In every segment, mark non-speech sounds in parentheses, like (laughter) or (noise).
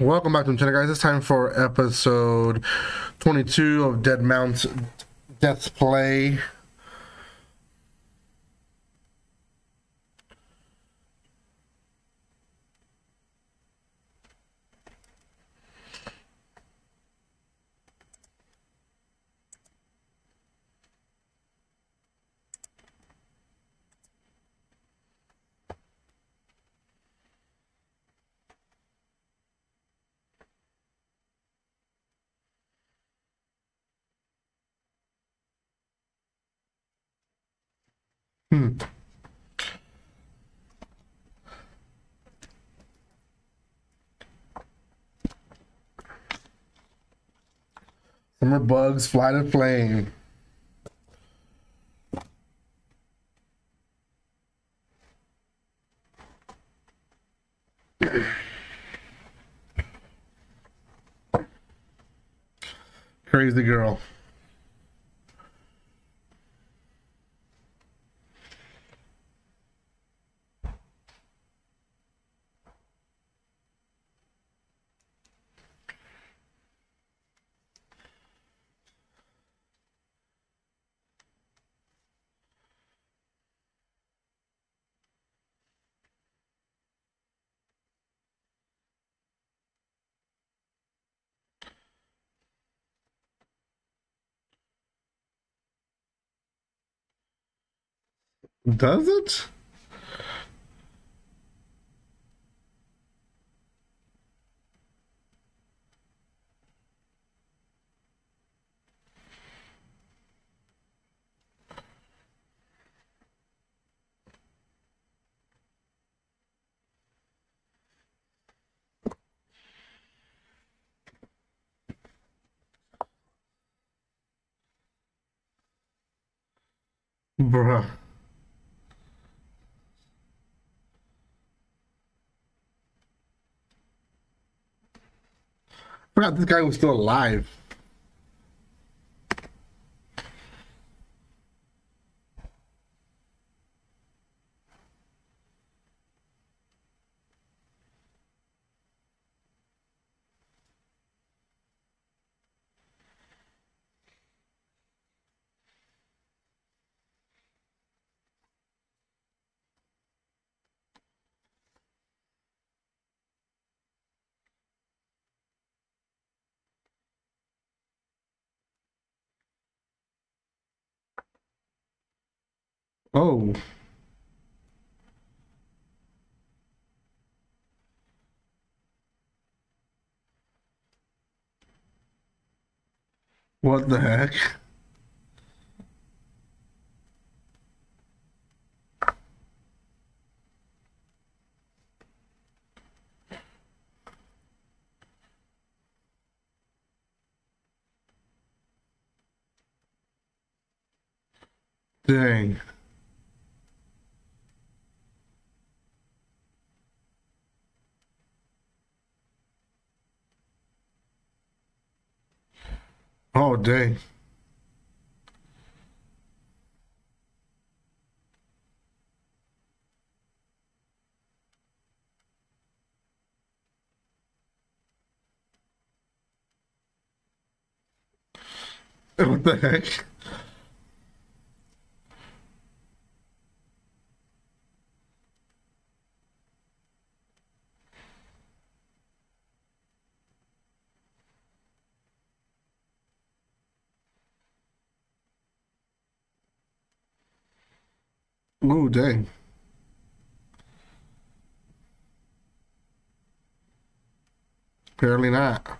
Welcome back to the channel, guys. It's time for episode 22 of Dead Mount's Death Play. Hmm. Bugs fly to flame. Crazy girl. Does it? Bruh. Forgot this guy was still alive. Oh. What the heck? Dang. Oh, dang. What the heck? Oh, dang. Apparently not.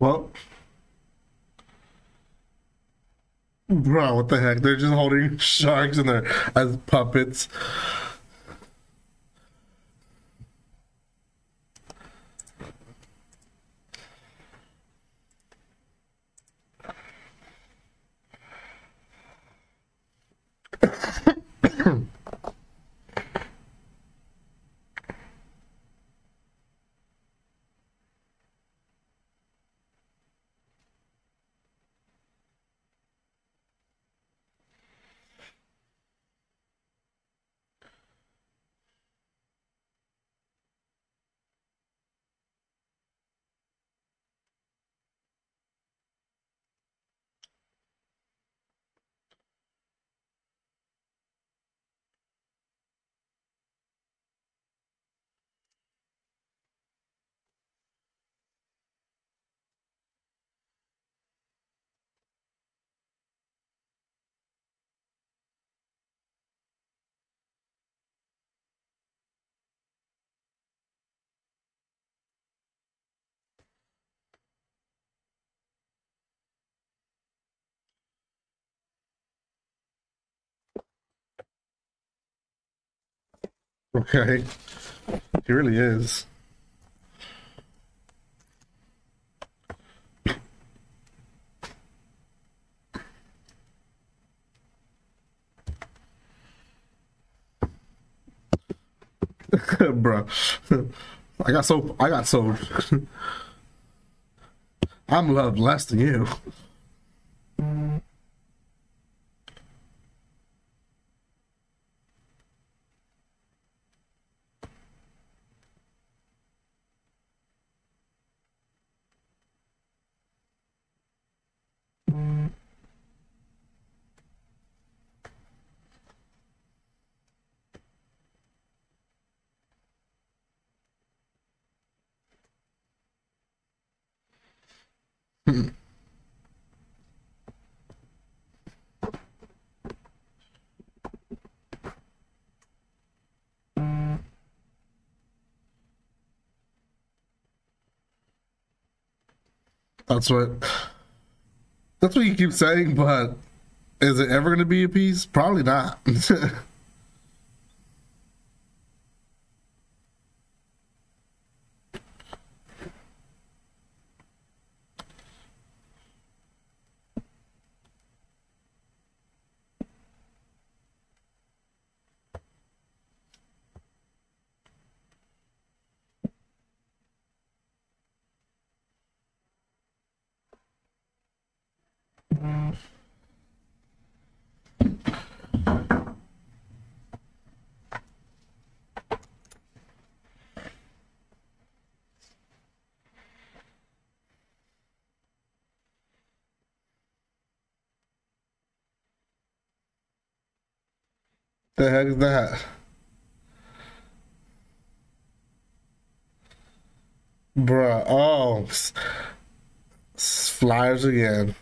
Well, bro, what the heck? They're just holding (laughs) sharks in there as puppets. Okay. He really is. (laughs) Bruh. (laughs) I got so I got sold. (laughs) I'm loved less than you. That's what that's what you keep saying, but is it ever gonna be a piece? Probably not. (laughs) the heck is that? Bruh, oh, flyers again.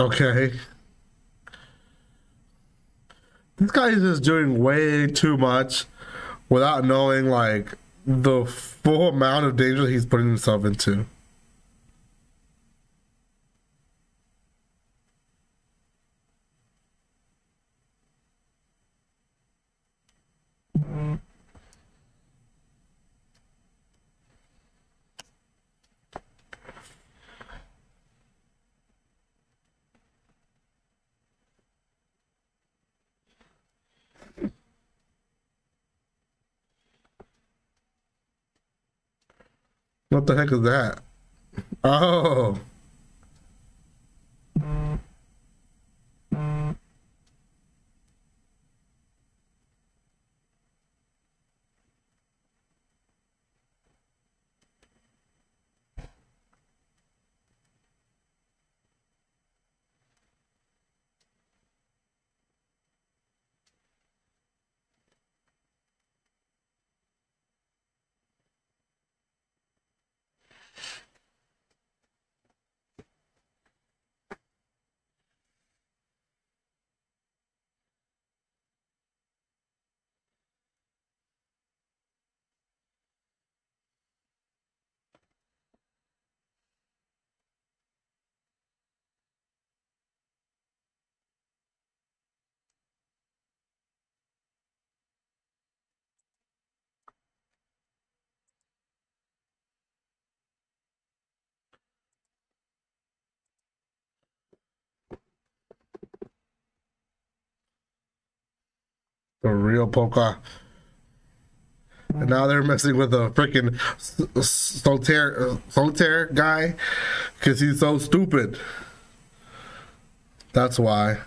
Okay. This guy is just doing way too much without knowing like the full amount of danger he's putting himself into. What the heck is that? Oh. The real Polka. And now they're messing with a freaking solitaire, solitaire guy because he's so stupid. That's why.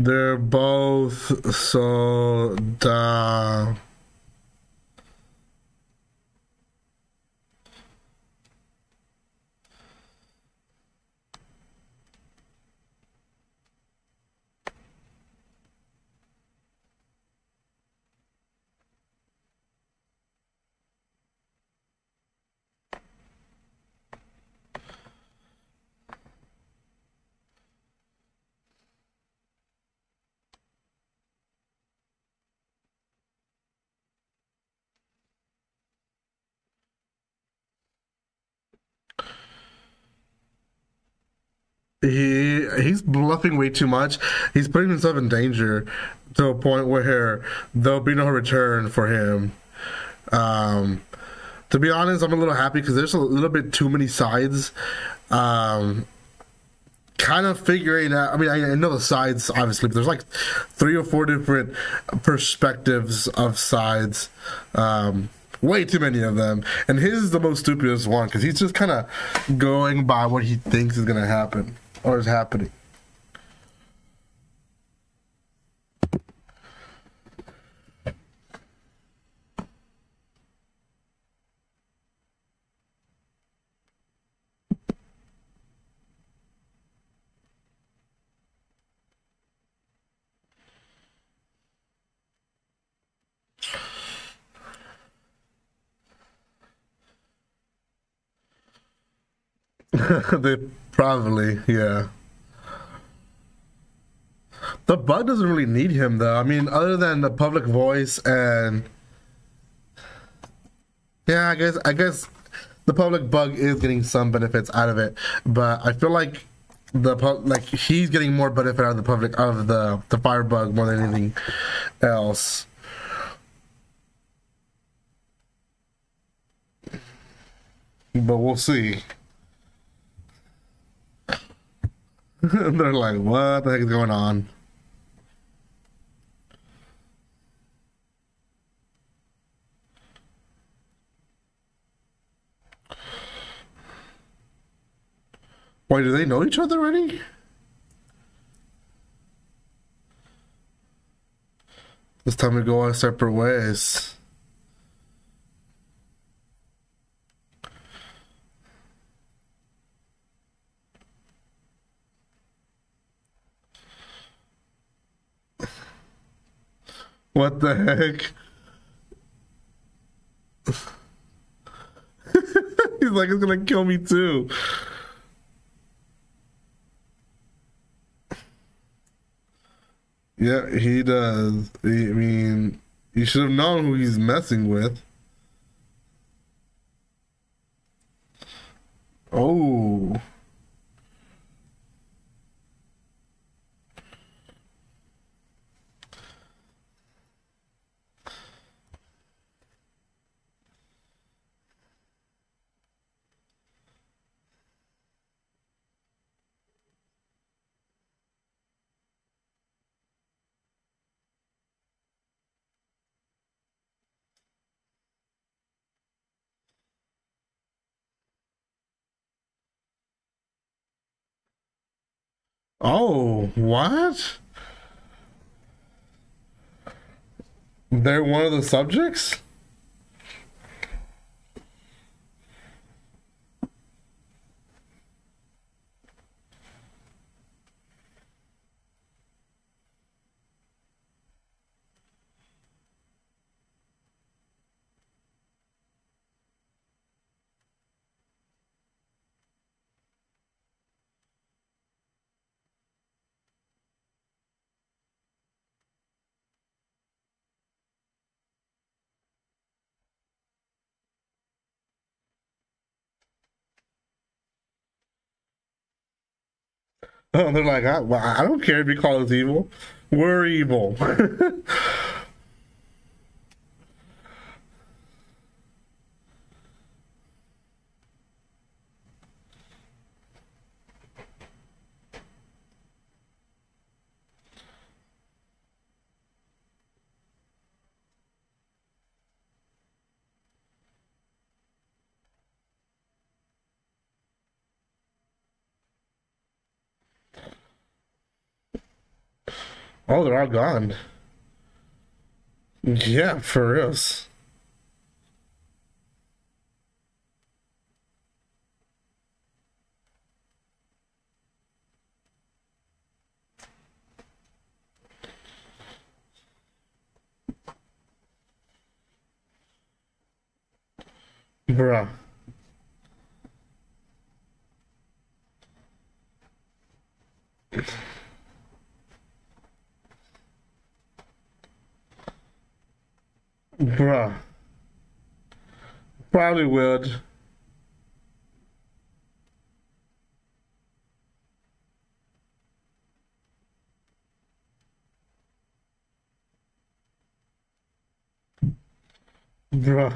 They're both so dumb. He he's bluffing way too much. He's putting himself in danger to a point where there'll be no return for him. Um, to be honest, I'm a little happy because there's a little bit too many sides. Um, kind of figuring out. I mean, I, I know the sides obviously, but there's like three or four different perspectives of sides. Um, way too many of them, and his is the most stupidest one because he's just kind of going by what he thinks is going to happen or is happening. (laughs) they probably, yeah. The bug doesn't really need him though. I mean, other than the public voice and yeah, I guess I guess the public bug is getting some benefits out of it, but I feel like the like he's getting more benefit out of the public out of the the firebug more than anything else. But we'll see. (laughs) They're like, what the heck is going on? Why do they know each other already? It's time to go our separate ways. What the heck? (laughs) He's like, it's gonna kill me too. Yeah, he does. I mean, he should have known who he's messing with. Oh. Oh, what? They're one of the subjects? (laughs) they're like, I, I don't care if you call us evil. We're evil. (laughs) oh, they're all gone. Yeah, for reals. Bruh. Bruh. Probably would. Bruh.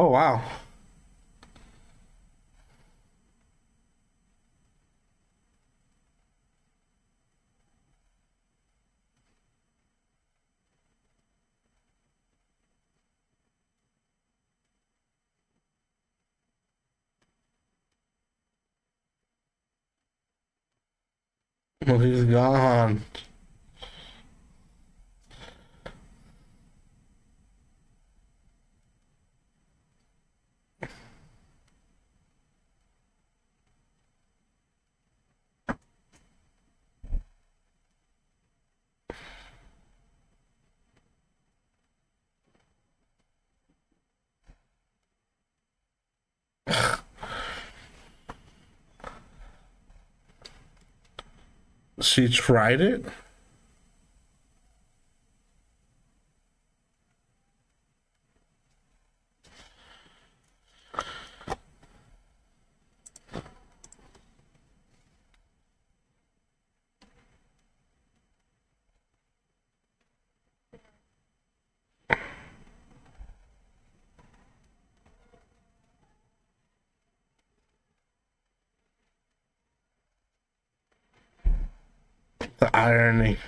Oh, wow. Well, he's gone. She tried it? The irony.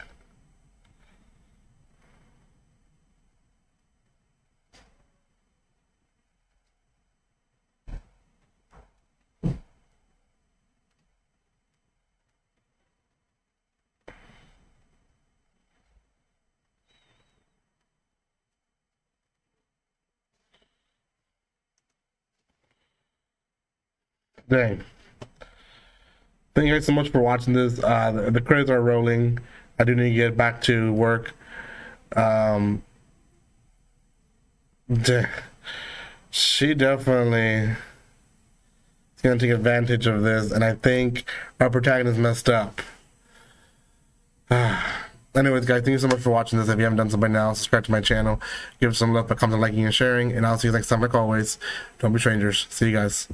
Dang. Thank you guys so much for watching this. Uh, the, the credits are rolling. I do need to get back to work. Um, de- she definitely is going to take advantage of this, and I think our protagonist messed up. (sighs) Anyways, guys, thank you so much for watching this. If you haven't done so by now, subscribe to my channel, give some love by comment, liking, and sharing, and I'll see you next time. Like always, don't be strangers. See you guys.